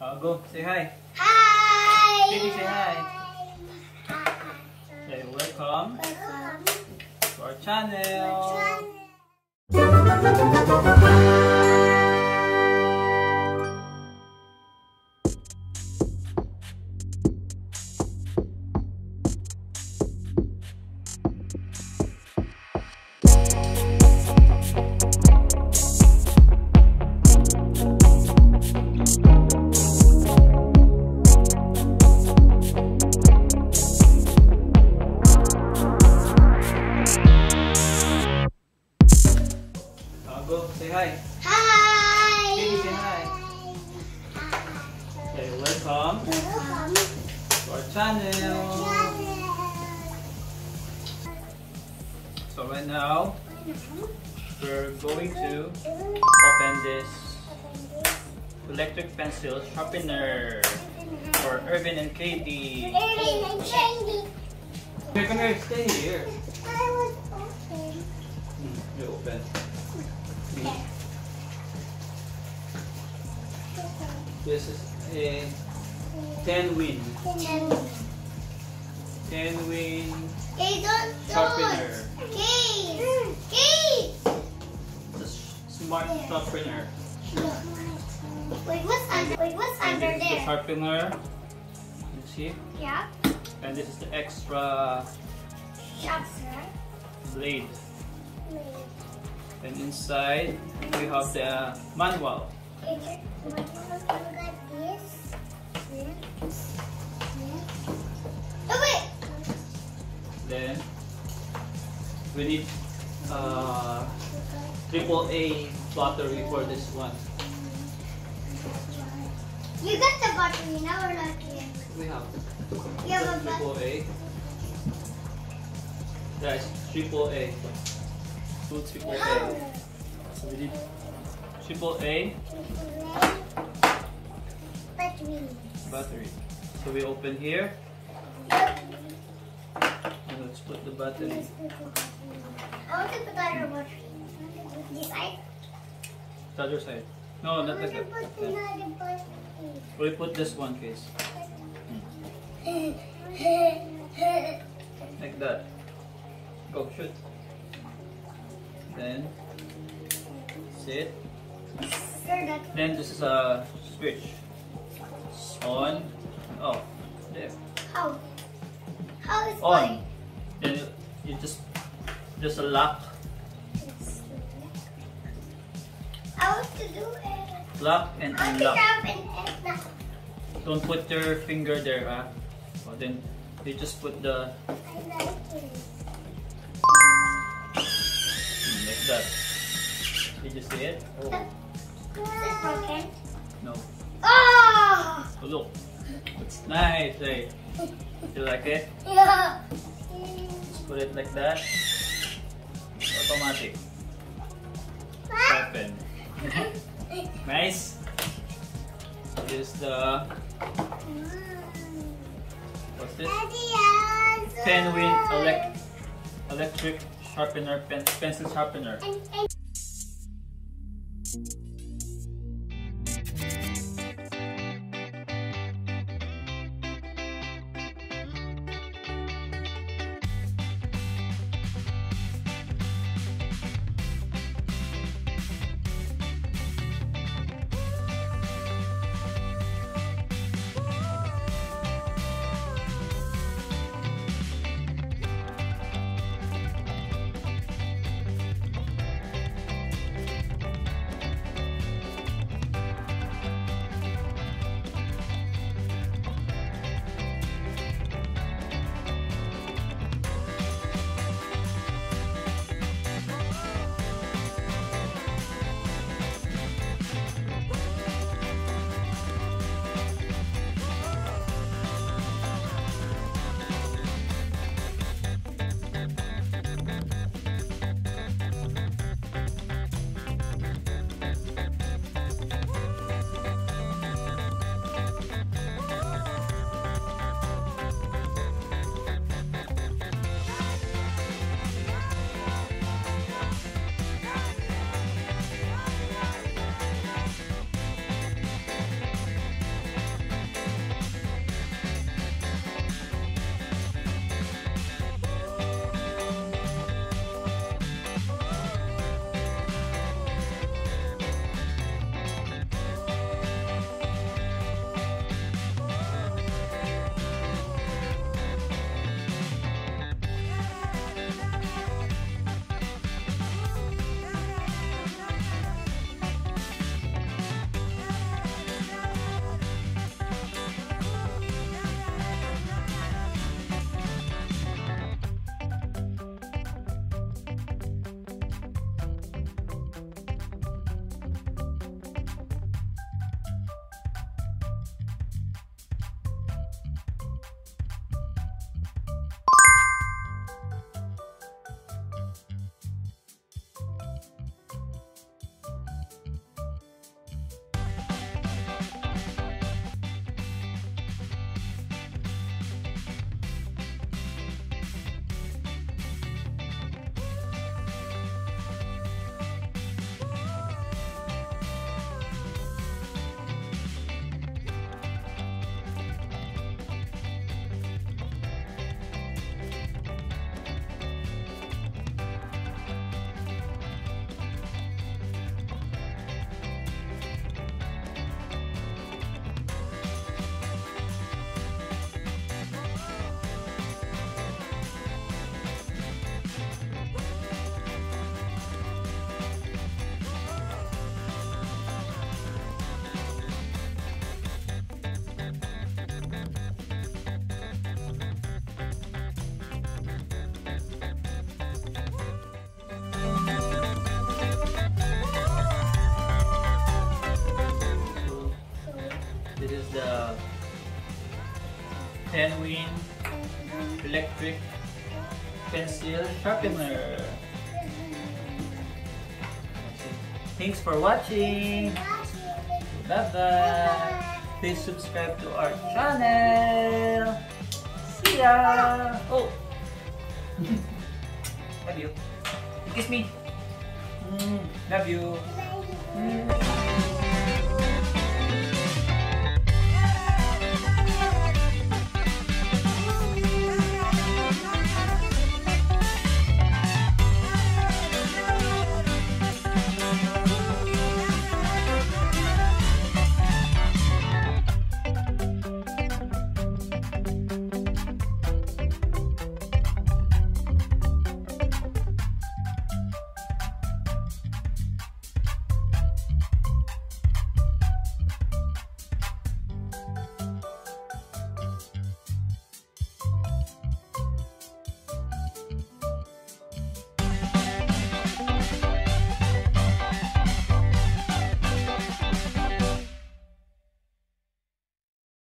Uh, go, say hi. Hi! Baby, say hi. Say welcome Welcome to our channel. to Uh, welcome to our channel. So right now, we're going to open this electric pencil sharpener for Irvin and Katie. Irvin and Candy. Here, come here, stay here. I was open. Hmm, you open. This is a Tenwin. Candy. Tenwin Hey, don't Sharpener. don't. Kate! Kate! Mm. the s- smart sharpener. Wait, what's under? Wait, what's And under this is the there? sharpener. You see? Yeah. And this is the extra Shucks, right? blade. And inside we have the manual. Then we need uh, triple A battery for this one. You got the battery, now we're not here. We have You have a triple A. That's triple A. Two triple A. So we need triple A Battery. battery. So we open here Yep. and let's put the battery. I want to put other battery. This side? The other side. No, not like that. another. We put this one case. Like that. Go, shoot. Then sit. Then this is a switch. On off. There. how? How is On. Then you, you just just a lock. I want to do it. Lock and I want to unlock. grab an egg now. Don't put your finger there, ah. Oh, then you just put the I like it. hmm, like that. Did you see it? Oh, Is it broken? no. Oh! Oh, look. It's nice, right? You like it? Yeah. Put it like that. Automatic. Open. nice. Is the what's this? Tenwin elect electric sharpener pen pencil sharpener. This is the Penguin electric pencil sharpener. Thanks for watching. Bye bye. Please subscribe to our channel. See ya. Oh. love you. Kiss me. Mm, love you. Mm.